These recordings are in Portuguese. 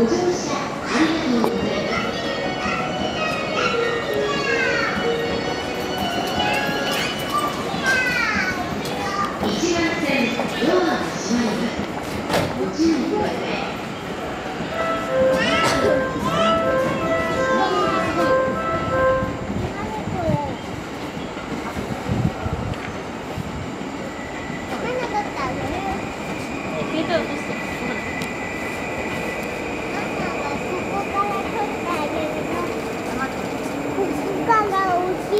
Continua.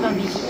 família.